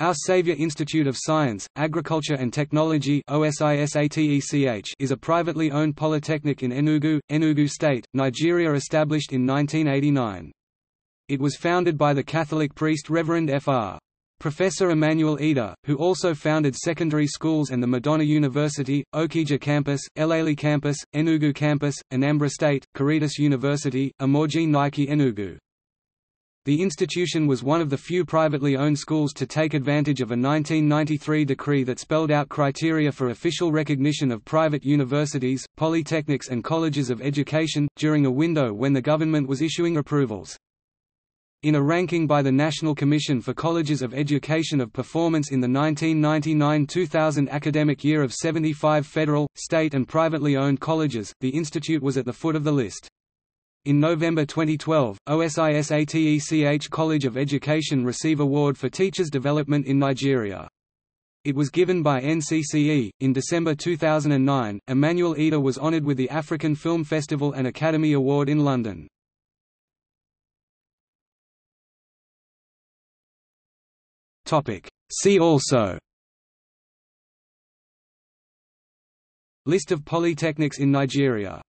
Our Saviour Institute of Science, Agriculture and Technology is a privately owned polytechnic in Enugu, Enugu State, Nigeria established in 1989. It was founded by the Catholic priest Reverend Fr. Professor Emmanuel Edeh, who also founded secondary schools and the Madonna University, Okija Campus, Elele Campus, Enugu Campus, Anambra State, Caritas University, Amorji Nike Enugu. The institution was one of the few privately owned schools to take advantage of a 1993 decree that spelled out criteria for official recognition of private universities, polytechnics and colleges of education, during a window when the government was issuing approvals. In a ranking by the National Commission for Colleges of Education of Performance in the 1999–2000 academic year of 75 federal, state and privately owned colleges, the institute was at the foot of the list. In November 2012, OSISATECH College of Education receive award for teachers development in Nigeria. It was given by NCCE. In December 2009, Emmanuel Edeh was honored with the African Film Festival and Academy Award in London. Topic. See also List of polytechnics in Nigeria